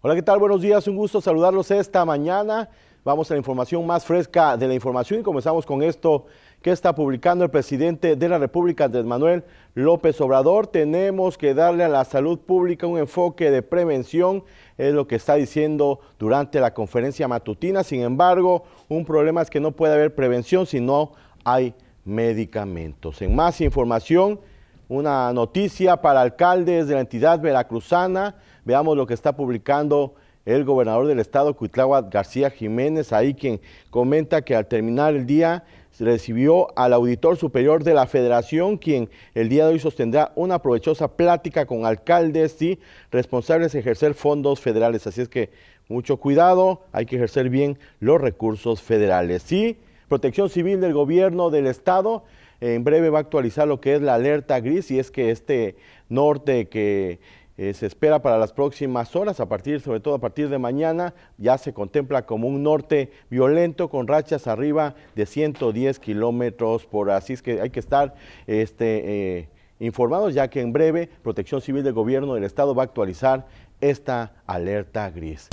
Hola, ¿qué tal? Buenos días, un gusto saludarlos esta mañana. Vamos a la información más fresca de la información y comenzamos con esto que está publicando el presidente de la República, Andrés Manuel López Obrador. Tenemos que darle a la salud pública un enfoque de prevención, es lo que está diciendo durante la conferencia matutina. Sin embargo, un problema es que no puede haber prevención si no hay medicamentos. En más información, una noticia para alcaldes de la entidad veracruzana. Veamos lo que está publicando el gobernador del estado, Cuitláhuac García Jiménez, ahí quien comenta que al terminar el día recibió al auditor superior de la federación, quien el día de hoy sostendrá una provechosa plática con alcaldes y responsables de ejercer fondos federales. Así es que mucho cuidado, hay que ejercer bien los recursos federales. Sí, Protección Civil del Gobierno del Estado en breve va a actualizar lo que es la alerta gris y es que este norte que eh, se espera para las próximas horas, a partir, sobre todo a partir de mañana, ya se contempla como un norte violento con rachas arriba de 110 kilómetros por Así es que hay que estar este, eh, informados, ya que en breve Protección Civil del Gobierno del Estado va a actualizar esta alerta gris.